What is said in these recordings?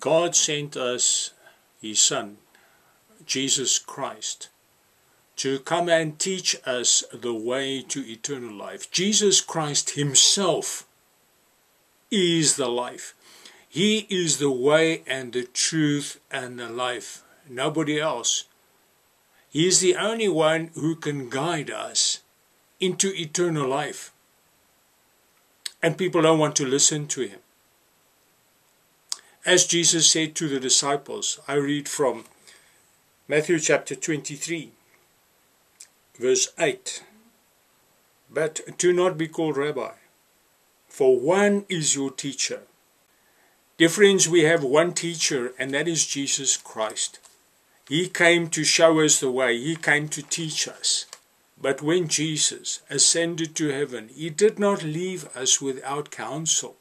God sent us His Son, Jesus Christ, to come and teach us the way to eternal life. Jesus Christ Himself is the life. He is the way and the truth and the life. Nobody else. He is the only one who can guide us into eternal life. And people don't want to listen to him. As Jesus said to the disciples, I read from Matthew chapter 23, verse 8. But do not be called rabbi, for one is your teacher. Dear friends, we have one teacher, and that is Jesus Christ. He came to show us the way, He came to teach us. But when Jesus ascended to heaven, He did not leave us without counsel.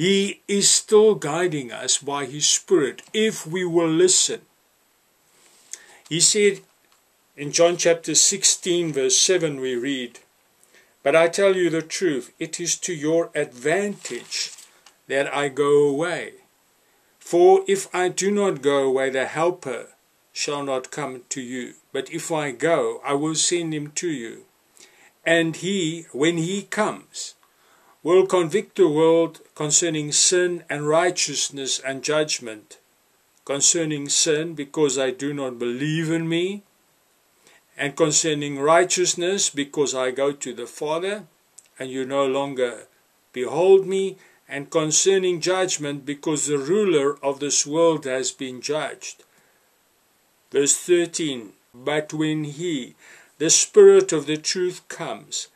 He is still guiding us by His Spirit if we will listen. He said in John chapter 16, verse 7, we read, But I tell you the truth, it is to your advantage that I go away. For if I do not go away, the Helper shall not come to you. But if I go, I will send him to you. And he, when he comes, will convict the world concerning sin and righteousness and judgment. Concerning sin, because I do not believe in me, and concerning righteousness, because I go to the Father, and you no longer behold me, and concerning judgment, because the ruler of this world has been judged. Verse 13 But when He, the Spirit of the truth, comes,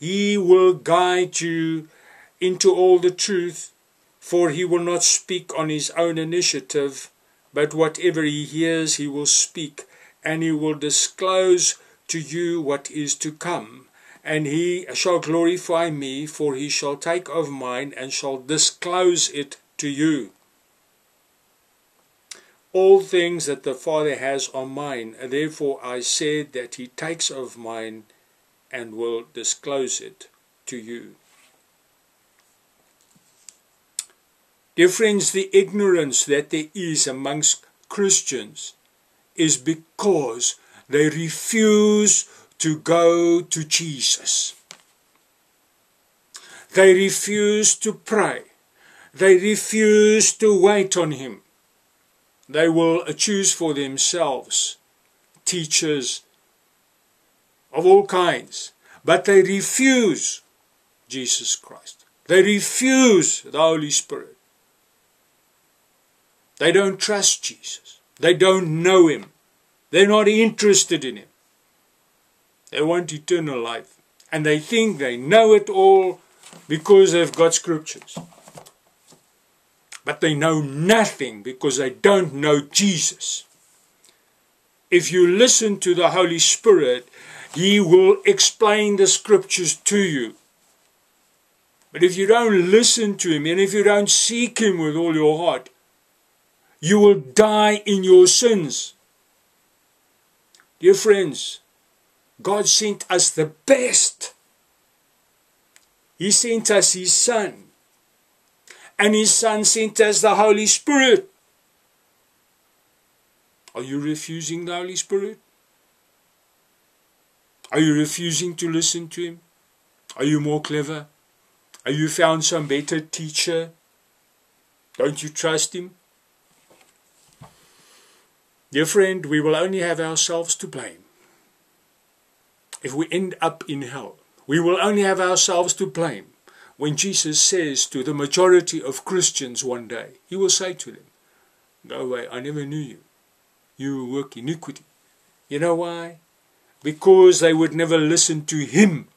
He will guide you into all the truth, for He will not speak on His own initiative, but whatever He hears, He will speak, and He will disclose to you what is to come. And He shall glorify me, for He shall take of mine and shall disclose it to you. All things that the Father has are mine, therefore I said that he takes of mine and will disclose it to you. Dear friends, the ignorance that there is amongst Christians is because they refuse to go to Jesus. They refuse to pray. They refuse to wait on Him they will choose for themselves teachers of all kinds, but they refuse Jesus Christ. They refuse the Holy Spirit. They don't trust Jesus. They don't know Him. They're not interested in Him. They want eternal life. And they think they know it all because they've got scriptures but they know nothing because they don't know Jesus. If you listen to the Holy Spirit, He will explain the scriptures to you. But if you don't listen to Him and if you don't seek Him with all your heart, you will die in your sins. Dear friends, God sent us the best. He sent us His Son and his Son sent us the Holy Spirit. Are you refusing the Holy Spirit? Are you refusing to listen to him? Are you more clever? Are you found some better teacher? Don't you trust him? Dear friend, we will only have ourselves to blame. If we end up in hell, we will only have ourselves to blame when Jesus says to the majority of Christians one day, he will say to them, Go away, I never knew you. You work iniquity. You know why? Because they would never listen to him.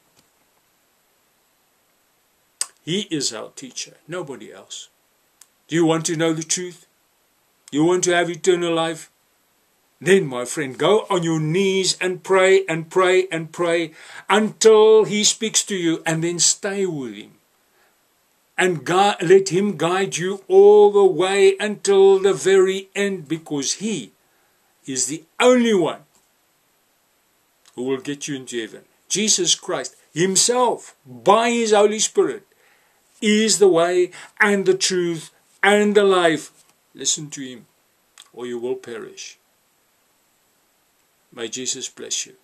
He is our teacher, nobody else. Do you want to know the truth? You want to have eternal life? Then, my friend, go on your knees and pray and pray and pray until he speaks to you and then stay with him and let him guide you all the way until the very end because he is the only one who will get you into heaven. Jesus Christ himself by his Holy Spirit is the way and the truth and the life Listen to him, or you will perish. May Jesus bless you.